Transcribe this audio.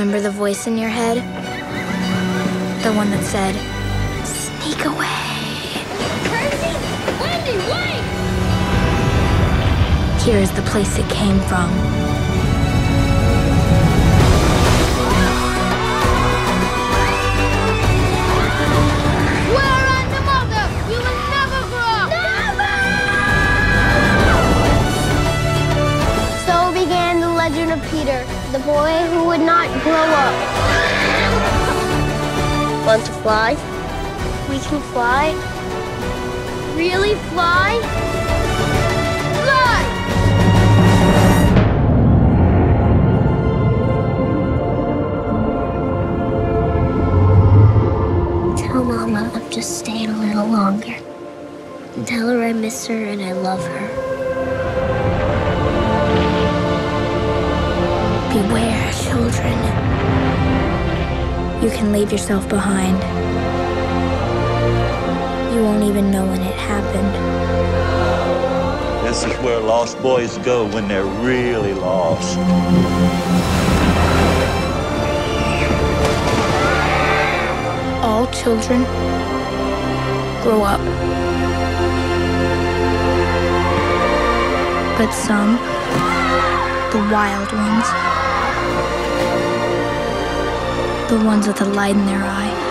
Remember the voice in your head? The one that said, sneak away. Crazy? Wendy, wait! Here is the place it came from. Swear on the mother, will never grow up! So began the legend of Peter, the boy who would not grow up. Want to fly? We can fly. Really fly? Fly! Tell Mama I'm just staying a little longer. Tell her I miss her and I love her. Beware, children. You can leave yourself behind. You won't even know when it happened. This is where lost boys go when they're really lost. All children grow up. But some, the wild ones, the ones with the light in their eye,